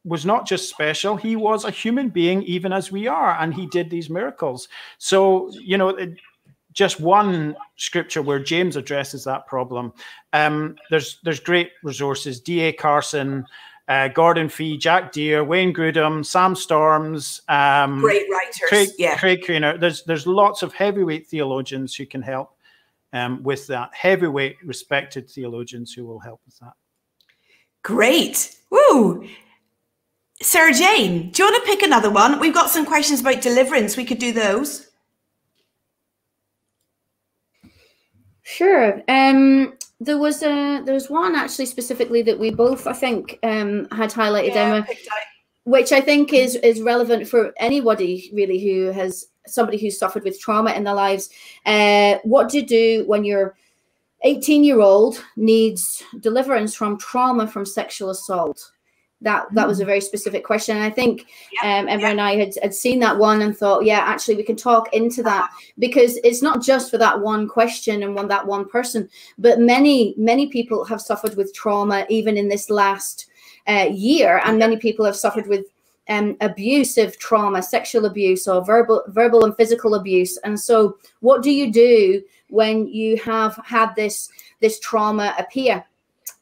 Speaker 2: was not just special; he was a human being, even as we are, and he did these miracles. So you know, just one scripture where James addresses that problem. Um, there's there's great resources. D. A. Carson uh, Gordon Fee, Jack Deere, Wayne Grudem, Sam Storms,
Speaker 1: um, great writers,
Speaker 2: Craig,
Speaker 1: yeah.
Speaker 2: Craig. There's there's lots of heavyweight theologians who can help um, with that. Heavyweight, respected theologians who will help with that.
Speaker 1: Great, woo! Sarah Jane, do you want to pick another one? We've got some questions about deliverance. We could do those.
Speaker 3: Sure. Um, there was a there was one actually specifically that we both I think um, had highlighted yeah, Emma, which I think is is relevant for anybody really who has somebody who's suffered with trauma in their lives. Uh, what do you do when your 18 year old needs deliverance from trauma from sexual assault? That that was a mm. very specific question. And i think um, emma and i had, had seen that one and thought yeah actually we can talk into that because it's not just for that one question and one that one person but many many people have suffered with trauma even in this last uh, year. And many people have suffered with um, abusive trauma sexual abuse or verbal verbal and physical abuse. And so what do you do when you have had this this trauma appear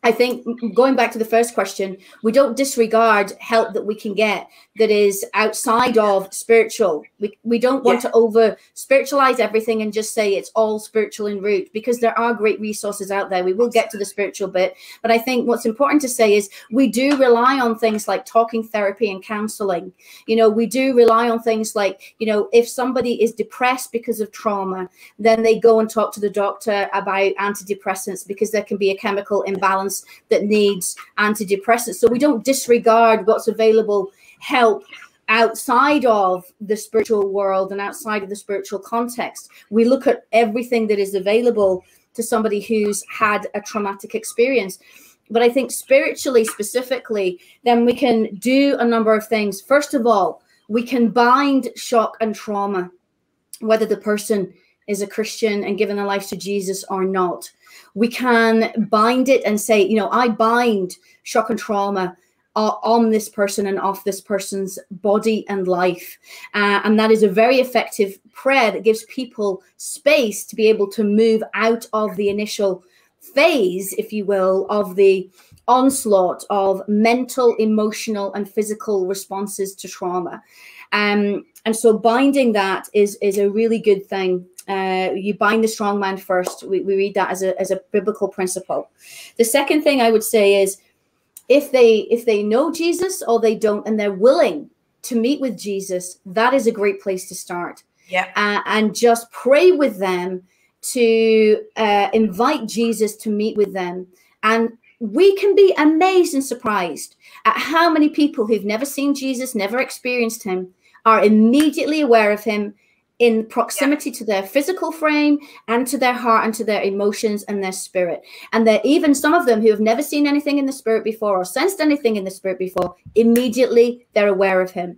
Speaker 3: I think mm, going back to the first question, we don't disregard help that we can get that is outside of spiritual. We, we don't want yeah. to over spiritualize everything and just say it's all spiritual in root because there are great resources out there. We will get to the spiritual bit. But I think what's important to say is we do rely on things like talking therapy and counseling. You know, we do rely on things like, you know, if somebody is depressed because of trauma, then they go and talk to the doctor about antidepressants because there can be a chemical imbalance that needs antidepressants. So we don't disregard what's available help outside of the spiritual world and outside of the spiritual context. We look at everything that is available to somebody who's had a traumatic experience. But I think spiritually, specifically, then we can do a number of things. First of all, we can bind shock and trauma, whether the person is a Christian and given their life to Jesus or not. We can bind it and say, you know, I bind shock and trauma on this person and off this person's body and life. Uh, and that is a very effective prayer that gives people space to be able to move out of the initial phase, if you will, of the onslaught of mental, emotional, and physical responses to trauma. Um, and so binding that is, is a really good thing. Uh, you bind the strong man first. We, we read that as a, as a biblical principle. The second thing I would say is if they if they know Jesus or they don't and they're willing to meet with Jesus, that is a great place to start.
Speaker 1: Yeah.
Speaker 3: Uh, and just pray with them to uh, invite Jesus to meet with them. And we can be amazed and surprised at how many people who've never seen Jesus, never experienced him, are immediately aware of him in proximity yeah. to their physical frame and to their heart and to their emotions and their spirit. And there even some of them who have never seen anything in the spirit before or sensed anything in the spirit before, immediately they're aware of him.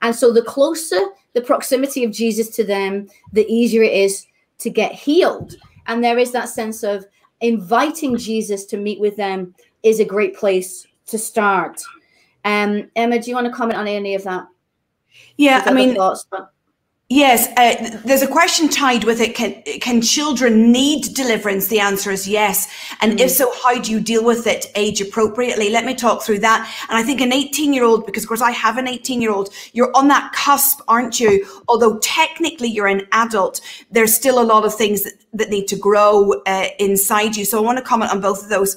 Speaker 3: And so the closer the proximity of Jesus to them, the easier it is to get healed. And there is that sense of inviting Jesus to meet with them is a great place to start. Um, Emma, do you want to comment on any of that?
Speaker 1: Yeah, I mean, thoughts, but- Yes, uh, there's a question tied with it. Can, can children need deliverance? The answer is yes. And mm. if so, how do you deal with it age appropriately? Let me talk through that. And I think an 18 year old, because of course I have an 18 year old, you're on that cusp, aren't you? Although technically you're an adult, there's still a lot of things that, that need to grow uh, inside you. So I want to comment on both of those.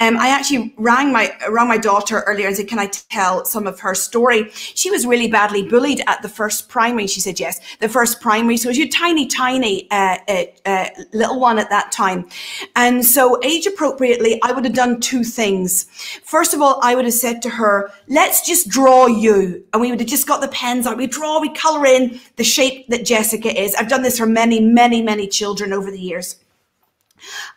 Speaker 1: Um, I actually rang my, rang my daughter earlier and said, can I tell some of her story? She was really badly bullied at the first primary. She said, yes the first primary. So she was a tiny, tiny uh, uh, uh, little one at that time. And so age appropriately, I would have done two things. First of all, I would have said to her, let's just draw you. And we would have just got the pens out. We draw, we color in the shape that Jessica is. I've done this for many, many, many children over the years.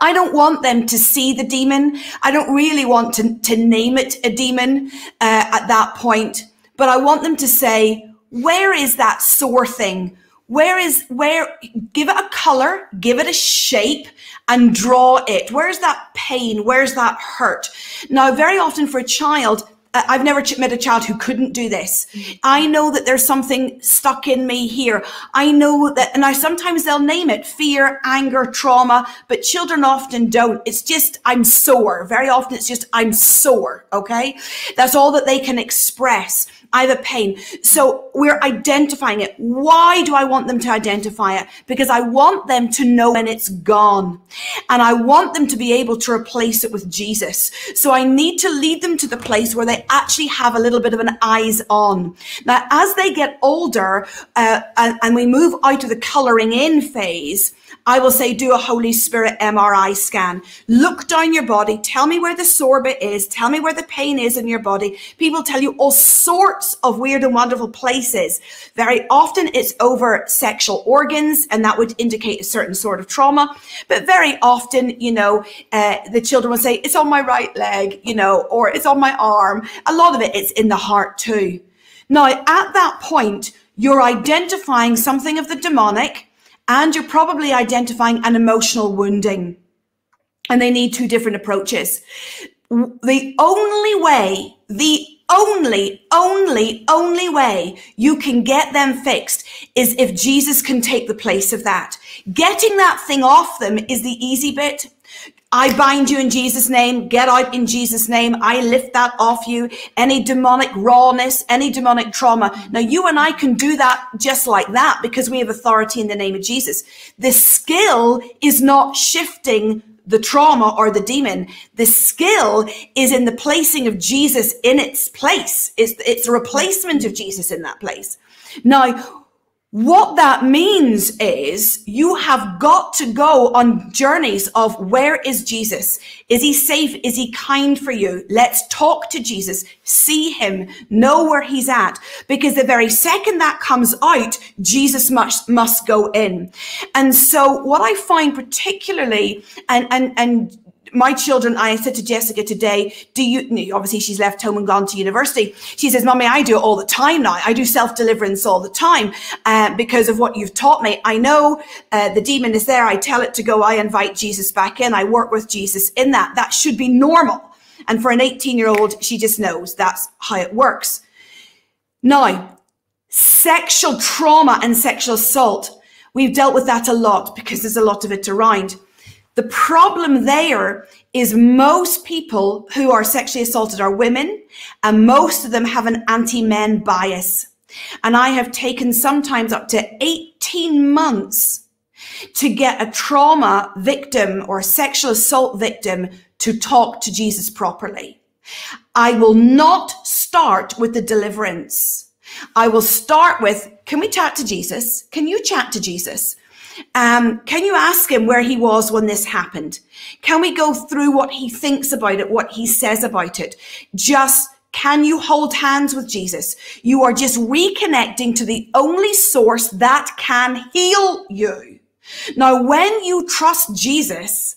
Speaker 1: I don't want them to see the demon. I don't really want to, to name it a demon uh, at that point, but I want them to say, where is that sore thing? Where is, where, give it a color, give it a shape and draw it. Where's that pain? Where's that hurt? Now, very often for a child, uh, I've never met a child who couldn't do this. I know that there's something stuck in me here. I know that, and I sometimes they'll name it fear, anger, trauma, but children often don't. It's just, I'm sore. Very often it's just, I'm sore. Okay. That's all that they can express. I have a pain. So we're identifying it. Why do I want them to identify it? Because I want them to know when it's gone. And I want them to be able to replace it with Jesus. So I need to lead them to the place where they actually have a little bit of an eyes on. Now, as they get older uh, and, and we move out of the coloring in phase, I will say, do a Holy Spirit MRI scan. Look down your body. Tell me where the sore bit is. Tell me where the pain is in your body. People tell you all sorts of weird and wonderful places. Very often it's over sexual organs, and that would indicate a certain sort of trauma. But very often, you know, uh, the children will say, it's on my right leg, you know, or it's on my arm. A lot of it, it's in the heart too. Now, at that point, you're identifying something of the demonic and you're probably identifying an emotional wounding. And they need two different approaches. The only way, the only, only, only way you can get them fixed is if Jesus can take the place of that. Getting that thing off them is the easy bit. I bind you in Jesus' name. Get out in Jesus' name. I lift that off you. Any demonic rawness, any demonic trauma. Now you and I can do that just like that because we have authority in the name of Jesus. The skill is not shifting the trauma or the demon. The skill is in the placing of Jesus in its place. It's, it's a replacement of Jesus in that place. Now, What that means is you have got to go on journeys of where is Jesus? Is he safe? Is he kind for you? Let's talk to Jesus, see him, know where he's at. Because the very second that comes out, Jesus must, must go in. And so what I find particularly, and, and, and my children, I said to Jessica today, do you, obviously she's left home and gone to university. She says, mommy, I do it all the time now. I do self-deliverance all the time uh, because of what you've taught me. I know uh, the demon is there. I tell it to go. I invite Jesus back in. I work with Jesus in that. That should be normal. And for an 18 year old, she just knows that's how it works. Now, sexual trauma and sexual assault. We've dealt with that a lot because there's a lot of it around. The problem there is most people who are sexually assaulted are women, and most of them have an anti men bias. And I have taken sometimes up to 18 months to get a trauma victim or a sexual assault victim to talk to Jesus properly. I will not start with the deliverance. I will start with, can we chat to Jesus? Can you chat to Jesus? Um, can you ask him where he was when this happened? Can we go through what he thinks about it, what he says about it? Just can you hold hands with Jesus? You are just reconnecting to the only source that can heal you. Now, when you trust Jesus,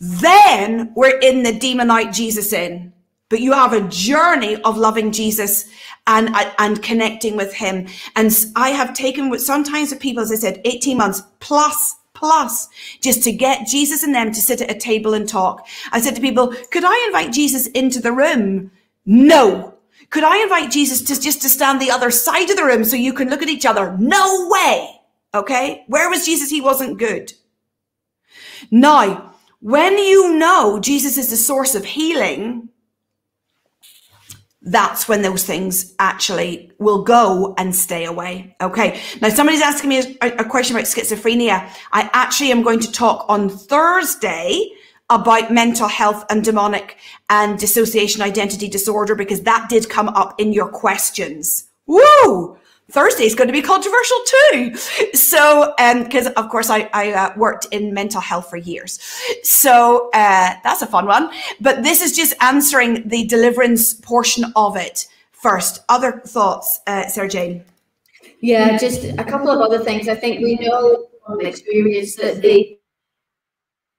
Speaker 1: then we're in the demon out Jesus in but you have a journey of loving Jesus and, and connecting with him. And I have taken with sometimes with people, as I said, 18 months plus plus just to get Jesus and them to sit at a table and talk. I said to people, could I invite Jesus into the room? No. Could I invite Jesus to just to stand the other side of the room so you can look at each other? No way. Okay. Where was Jesus? He wasn't good. Now, when you know Jesus is the source of healing, that's when those things actually will go and stay away. Okay. Now, somebody's asking me a, a, question about schizophrenia. I actually am going to talk on Thursday about mental health and demonic and dissociation identity disorder because that did come up in your questions. Woo! Thursday is going to be controversial too. So, because um, of course I, I uh, worked in mental health for years. So uh, that's a fun one. But this is just answering the deliverance portion of it first. Other thoughts, uh, Sarah Jane?
Speaker 3: Yeah, just a couple of other things. I think we know from experience that the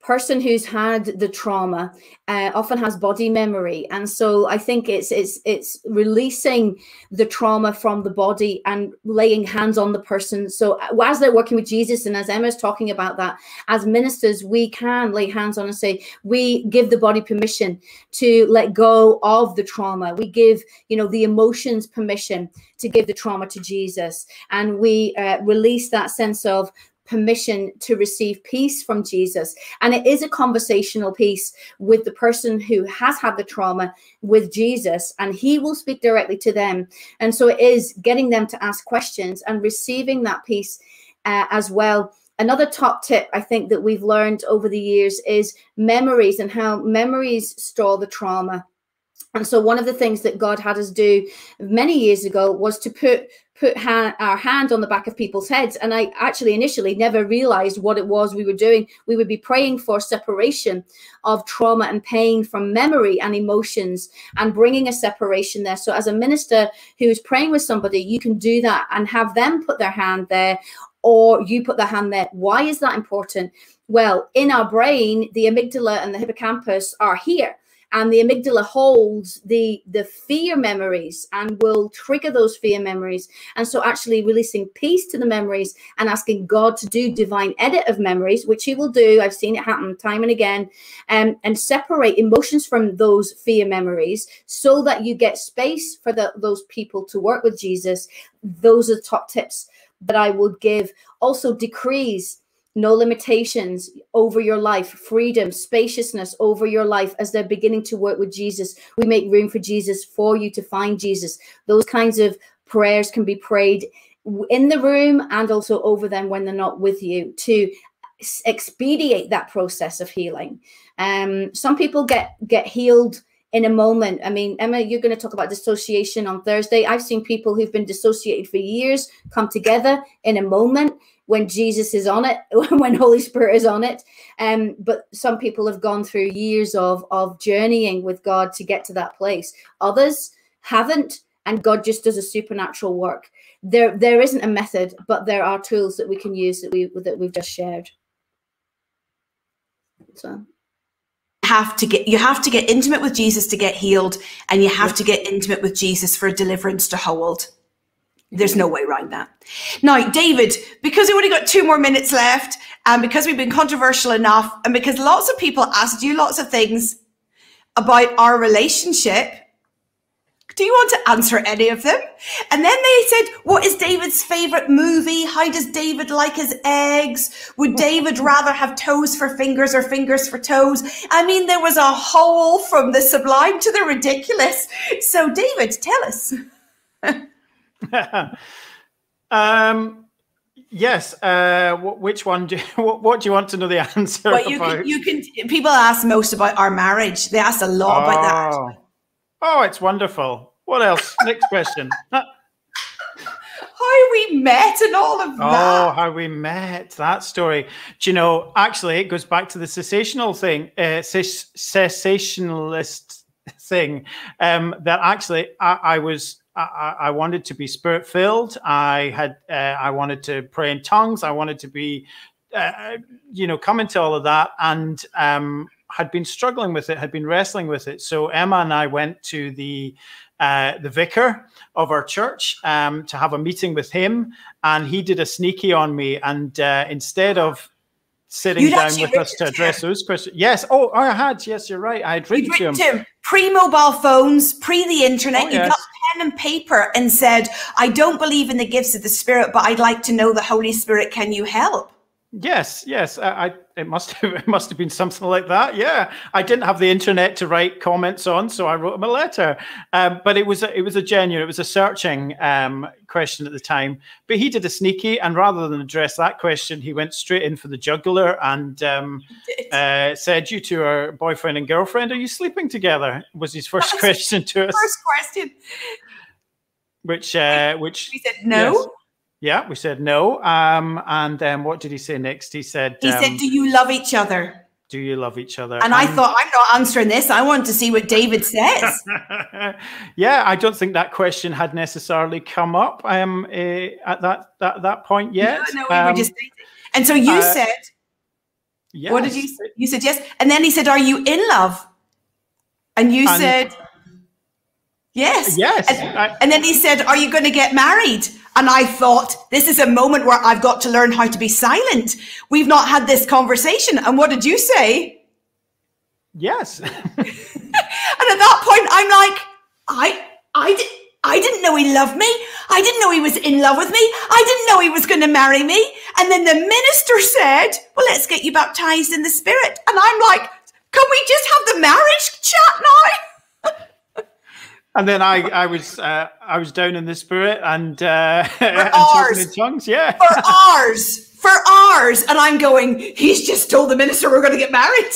Speaker 3: person who's had the trauma uh, often has body memory. And so i think it's it's it's releasing the trauma from the body and laying hands on the person. So uh, as they're working with jesus and as emma's talking about that as ministers we can lay hands on and say we give the body permission to let go of the trauma. We give you know the emotions permission to give the trauma to jesus. And we uh, release that sense of permission to receive peace from Jesus. And it is a conversational piece with the person who has had the trauma with Jesus, and he will speak directly to them. And so it is getting them to ask questions and receiving that peace uh, as well. Another top tip I think that we've learned over the years is memories and how memories store the trauma. And so one of the things that God had us do many years ago was to put put our hand on the back of people's heads. And I actually initially never realized what it was we were doing. We would be praying for separation of trauma and pain from memory and emotions and bringing a separation there. So, as a minister who is praying with somebody, you can do that and have them put their hand there or you put their hand there. Why is that important? Well, in our brain, the amygdala and the hippocampus are here and the amygdala holds the the fear memories and will trigger those fear memories. And so actually releasing peace to the memories and asking god to do divine edit of memories which he will do. I've seen it happen time and again. Um, and separate emotions from those fear memories so that you get space for the, those people to work with jesus. Those are top tips that i would give. Also decrees no limitations over your life, freedom, spaciousness over your life as they're beginning to work with Jesus. We make room for Jesus for you to find Jesus. Those kinds of prayers can be prayed in the room and also over them when they're not with you to expedite that process of healing. Um, some people get get healed in a moment. I mean, Emma, you're going to talk about dissociation on Thursday. I've seen people who've been dissociated for years come together in a moment when Jesus is on it, when Holy Spirit is on it. Um, but some people have gone through years of of journeying with God to get to that place. Others haven't, and God just does a supernatural work. There, there isn't a method, but there are tools that we can use that we that we've just shared. So
Speaker 1: have to get you have to get intimate with Jesus to get healed and you have to get intimate with Jesus for a deliverance to hold. There's no way around that. Now, David, because we've only got two more minutes left, and because we've been controversial enough, and because lots of people asked you lots of things about our relationship, do you want to answer any of them? And then they said, What is David's favorite movie? How does David like his eggs? Would David rather have toes for fingers or fingers for toes? I mean, there was a whole from the sublime to the ridiculous. So, David, tell us.
Speaker 2: um, yes. Uh, which one? Do you, what, what, do you want to know the answer
Speaker 1: you about? Can, you can. People ask most about our marriage. They ask a lot oh. about that.
Speaker 2: Oh. oh, it's wonderful. What else? Next question.
Speaker 1: how we met and all of that.
Speaker 2: Oh, how we met. That story. Do you know, actually, it goes back to the cessational thing, uh, cessationalist thing, um, that actually I, I was. I, I, wanted to be spirit filled. I had, uh, I wanted to pray in tongues. I wanted to be, uh, you know, come into all of that, and um, had been struggling with it, had been wrestling with it. So Emma and I went to the uh, the vicar of our church um, to have a meeting with him, and he did a sneaky on me. And uh, instead of sitting You'd down with us to address those questions, yes, oh, I had, yes, you're right, I had written,
Speaker 1: to
Speaker 2: him. him.
Speaker 1: Pre-mobile phones, pre the internet, oh, you yes. Pen and paper and said, "I don't believe in the gifts of the Spirit, but I'd like to know the Holy Spirit. Can you help?"
Speaker 2: Yes, yes. I, I, it must have it must have been something like that. Yeah, I didn't have the internet to write comments on, so I wrote him a letter. Um, but it was a, it was a genuine, it was a searching um, question at the time. But he did a sneaky, and rather than address that question, he went straight in for the jugular and um, uh, said, "You two are boyfriend and girlfriend. Are you sleeping together?" Was his first question to us.
Speaker 1: First question.
Speaker 2: Which uh, which
Speaker 1: we said no. Yes,
Speaker 2: yeah, we said no. Um, and then what did he say next? He said,
Speaker 1: He um, said, Do you love each other?
Speaker 2: Do you love each other?
Speaker 1: And, and I thought, I'm not answering this. I want to see what David says.
Speaker 2: yeah, I don't think that question had necessarily come up um, uh, at that, that that point yet.
Speaker 1: No, no, we um, were just dating. And so you uh, said, yes. What did you say? You said yes. And then he said, Are you in love? And you and, said, Yes.
Speaker 2: Yes.
Speaker 1: And, I, and then he said, Are you going to get married? And I thought, this is a moment where I've got to learn how to be silent. We've not had this conversation. And what did you say?
Speaker 2: Yes. and
Speaker 1: at that point, I'm like, I, I, did, I didn't know he loved me. I didn't know he was in love with me. I didn't know he was going to marry me. And then the minister said, well, let's get you baptized in the spirit. And I'm like, can we just have the marriage chat now?
Speaker 2: and then I, I was, uh, I was down in the spirit and, uh,
Speaker 1: and talking
Speaker 2: in tongues. Yeah,
Speaker 1: for hours, for hours, and I'm going. He's just told the minister we're going to get married.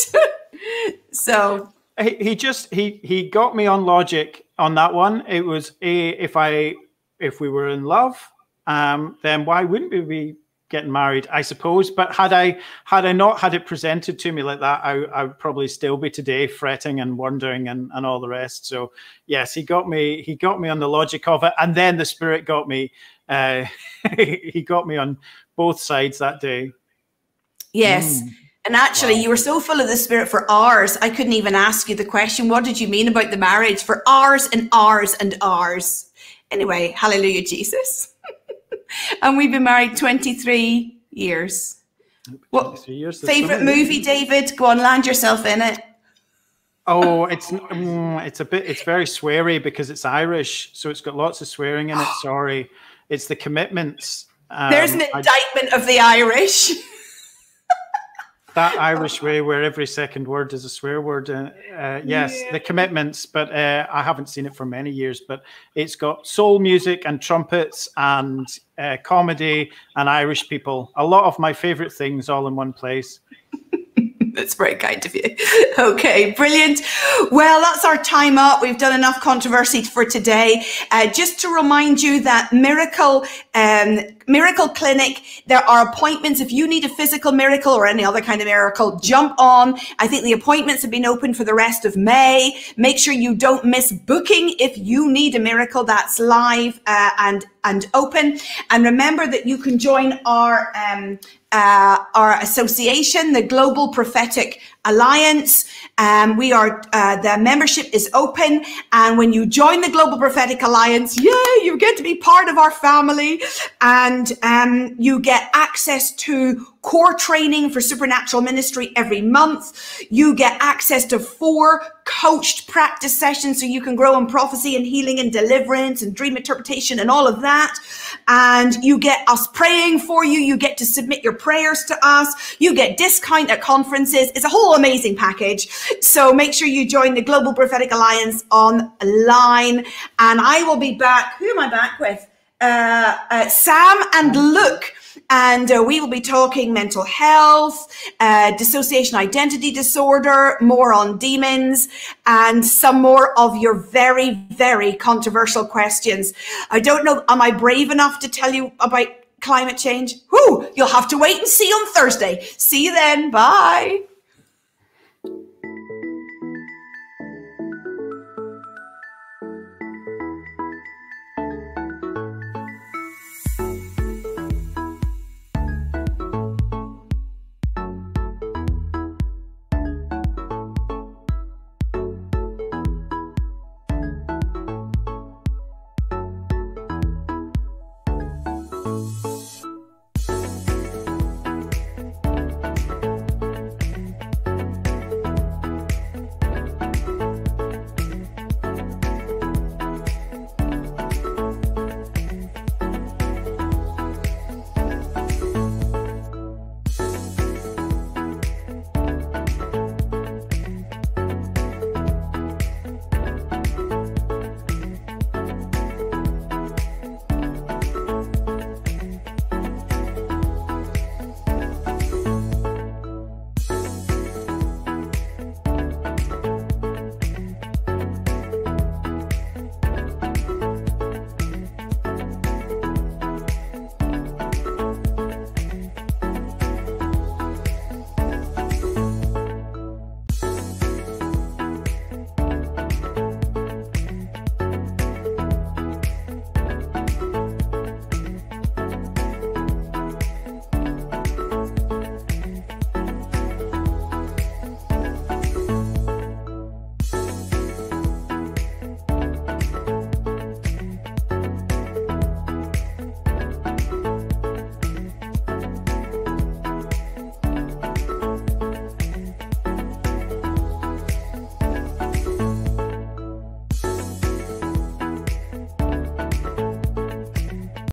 Speaker 1: so
Speaker 2: he, he just he he got me on logic on that one. It was a, if I if we were in love, um, then why wouldn't we be getting married, I suppose. But had I had I not had it presented to me like that, I, I would probably still be today fretting and wondering and, and all the rest. So yes, he got me he got me on the logic of it, and then the spirit got me. Uh, he got me on both sides that day.
Speaker 1: Yes. Mm. And actually, wow. you were so full of the spirit for hours, I couldn't even ask you the question, what did you mean about the marriage? For hours and hours and hours. Anyway, hallelujah, Jesus and we've been married 23 years. What years, favorite movie, David? Go on, land yourself in it.
Speaker 2: Oh, it's mm, it's a bit it's very sweary because it's Irish, so it's got lots of swearing in it. Sorry, it's the commitments.
Speaker 1: Um, There's an indictment I, of the Irish.
Speaker 2: that Irish way where every second word is a swear word. Uh, uh, yes, yeah. the commitments, but uh, I haven't seen it for many years. But it's got soul music and trumpets and uh, comedy and Irish people. A lot of my favorite things all in one place.
Speaker 1: That's very kind of you. Okay, brilliant. Well, that's our time up. We've done enough controversy for today. Uh, just to remind you that Miracle um, Miracle Clinic, there are appointments. If you need a physical miracle or any other kind of miracle, jump on. I think the appointments have been open for the rest of May. Make sure you don't miss booking if you need a miracle that's live uh, and and open. And remember that you can join our um, uh, our association, the Global Prophetic Alliance. Um, we are uh, the membership is open, and when you join the Global Prophetic Alliance, yay, you get to be part of our family, and um, you get access to core training for supernatural ministry every month. You get access to four coached practice sessions so you can grow in prophecy and healing and deliverance and dream interpretation and all of that. And you get us praying for you. You get to submit your prayers to us. You get discount at conferences. It's a whole amazing package. So make sure you join the Global Prophetic Alliance online. And I will be back. Who am I back with? Uh, uh, Sam and Luke and uh, we will be talking mental health, uh, dissociation identity disorder, more on demons, and some more of your very, very controversial questions. I don't know, am I brave enough to tell you about climate change? Whoo, you'll have to wait and see on Thursday. See you then. Bye.